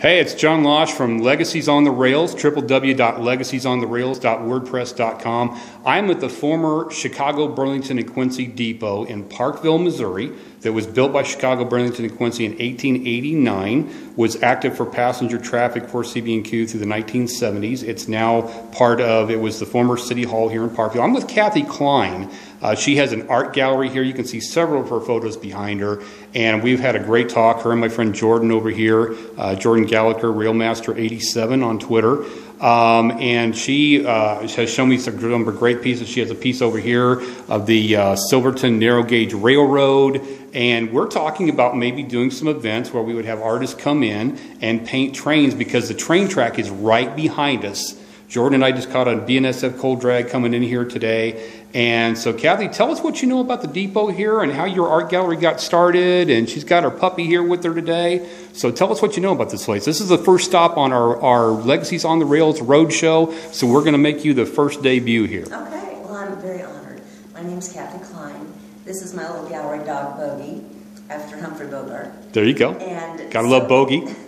Hey, it's John Losh from Legacies on the Rails, www.legaciesontherails.wordpress.com. I'm at the former Chicago, Burlington, and Quincy Depot in Parkville, Missouri, that was built by Chicago, Burlington, and Quincy in 1889, was active for passenger traffic for CB&Q through the 1970s. It's now part of, it was the former City Hall here in Parkville. I'm with Cathy Kline. Uh, she has an art gallery here. You can see several of her photos behind her. And we've had a great talk. Her and my friend Jordan over here, uh, Jordan Gallacher, Railmaster87 on Twitter. Um, and she uh, has shown me some number of great pieces. She has a piece over here of the uh, Silverton Narrow Gauge Railroad. And we're talking about maybe doing some events where we would have artists come in and paint trains because the train track is right behind us. Jordan and I just caught a BNSF coal drag coming in here today. And so, Cathy, tell us what you know about the depot here and how your art gallery got started. And she's got her puppy here with her today. So, tell us what you know about this place. This is the first stop on our, our Legacies on the Rails road show. So, we're going to make you the first debut here. Okay, well, I'm very honored. My name is Cathy Kline. This is my little gallery dog, Bogey, after Humphrey Bogart. There you go. And Gotta so- love Bogey.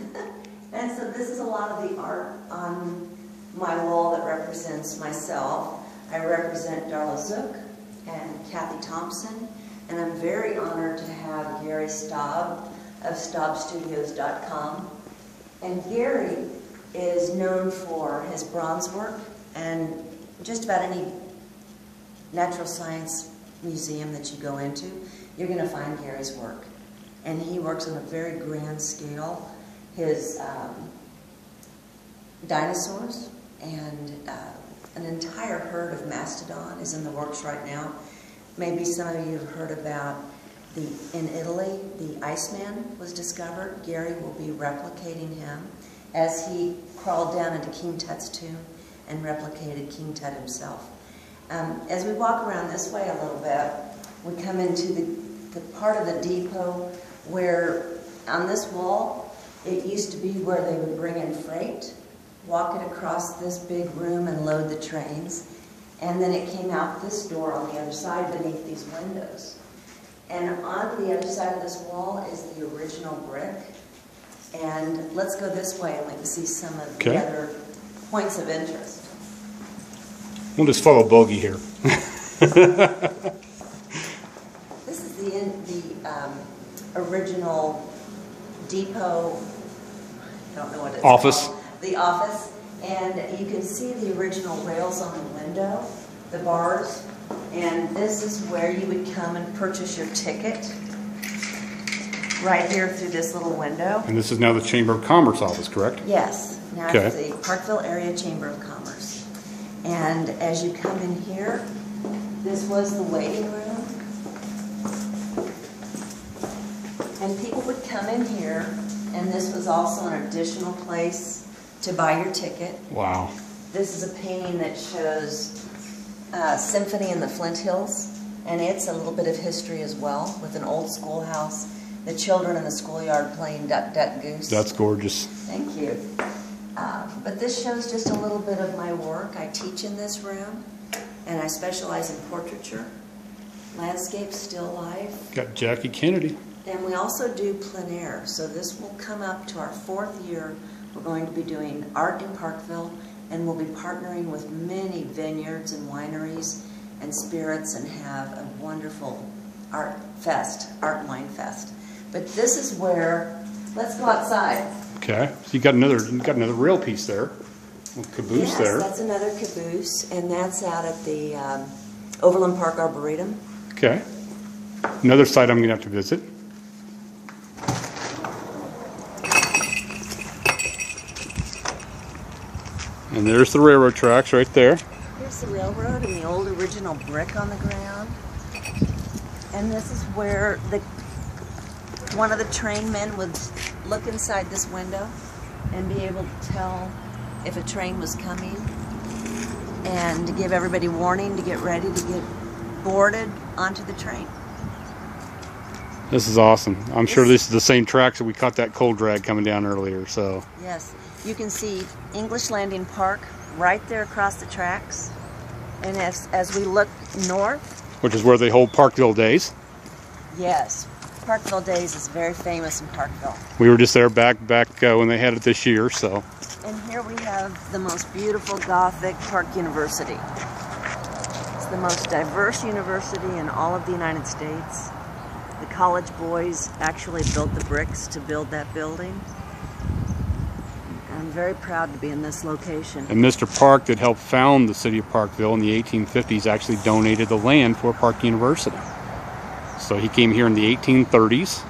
And so this is a lot of the art on my wall that represents myself. I represent Darla Zook and Kathy Thompson, and I'm very honored to have Gary Staub of StaubStudios.com. And Gary is known for his bronze work and just about any natural science museum that you go into, you're going to find Gary's work. And he works on a very grand scale. His um, dinosaurs and uh, an entire herd of mastodon is in the works right now. Maybe some of you have heard about the in Italy, the Iceman was discovered. Gary will be replicating him as he crawled down into King Tut's tomb and replicated King Tut himself. Um, as we walk around this way a little bit, we come into the, the part of the depot where on this wall, it used to be where they would bring in freight, walk it across this big room and load the trains. And then it came out this door on the other side beneath these windows. And on the other side of this wall is the original brick. And let's go this way and we can see some of Okay. the other points of interest. We'll just follow Bogey here. This is the, in- the um, original depot, I don't know what it's Office. called. The office, and you can see the original rails on the window, the bars, and this is where you would come and purchase your ticket, right here through this little window. And this is now the Chamber of Commerce office, correct? Yes, now it's Okay. the Parkville Area Chamber of Commerce. And as you come in here, this was the waiting room. And people would come in here, and this was also an additional place to buy your ticket. Wow. This is a painting that shows uh, Symphony in the Flint Hills, and it's a little bit of history as well, with an old schoolhouse, the children in the schoolyard playing duck, duck, goose. That's gorgeous. Thank you. Uh, But this shows just a little bit of my work. I teach in this room, and I specialize in portraiture, landscape, still life, Got Jackie Kennedy. and we also do plein air. So this will come up to our fourth year. We're going to be doing art in Parkville, and we'll be partnering with many vineyards and wineries and spirits and have a wonderful art fest, art wine fest. But this is where, let's go outside. Okay. So you got another you got another rail piece there. Caboose yes, there. that's another caboose, and that's out at the um, Overland Park Arboretum. Okay. Another site I'm gonna have to visit. And there's the railroad tracks right there. Here's the railroad and the old original brick on the ground. And this is where the one of the train men would look inside this window and be able to tell if a train was coming and to give everybody warning to get ready to get boarded onto the train. This is awesome. I'm sure this is the same tracks that we caught that coal drag coming down earlier. So Yes, you can see English Landing Park right there across the tracks. And as, as we look north, which is where they hold Parkville Days. yes, Parkville Days is very famous in Parkville. We were just there back back uh, when they had it this year. So And here we have the most beautiful Gothic Park University. It's the most diverse university in all of the United States. The college boys actually built the bricks to build that building. I'm very proud to be in this location. and Mr. Park that helped found the city of Parkville in the 1850s actually donated the land for Park University. So he came here in the 1830s,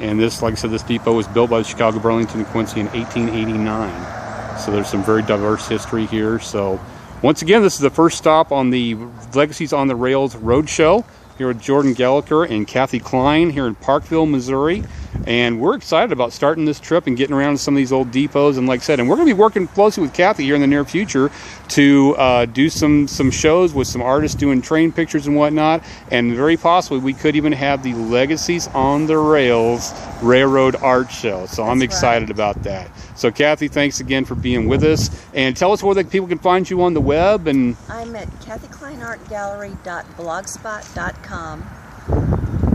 and this, like I said, this depot was built by the Chicago, Burlington, and Quincy in 1889. So there's some very diverse history here. So once again, this is the first stop on the Legacies on the Rails Roadshow here with Jordan Gallacher and Cathy Kline here in Parkville, Missouri. And we're excited about starting this trip and getting around to some of these old depots. And like I said, and we're going to be working closely with Cathy here in the near future to uh, do some some shows with some artists doing train pictures and whatnot. And very possibly we could even have the Legacies on the Rails Railroad Art Show. So I'm excited right. about that. So Cathy, thanks again for being with us. And tell us where the people can find you on the web and I'm at cathyklineartgallery.blogspot.com,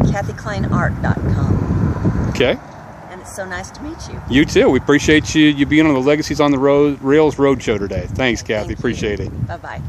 cathyklineart.com. okay. And it's so nice to meet you. You too. We appreciate you you being on the Legacies on the Road Rails Road Show today. Thanks, Cathy. Thank appreciate it. Bye bye.